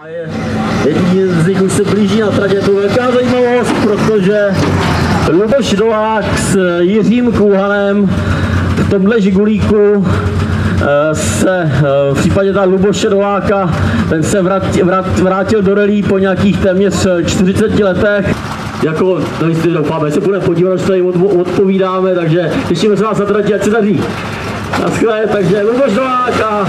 A je, jediný z nich už se blíží na je to velká zajímavost, protože Luboš Dolák s Jiřím Kouhanem v tomhle žigulíku eh, se eh, v případě ta Luboše Doláka, ten se vrat, vrat, vrátil do relí po nějakých téměř 40 letech. Jako, to jistě doufáme, se budeme podívat, až tady od, odpovídáme, takže těšíme se vás na trati, ať se daří. Naschle, takže Luboš Dolák a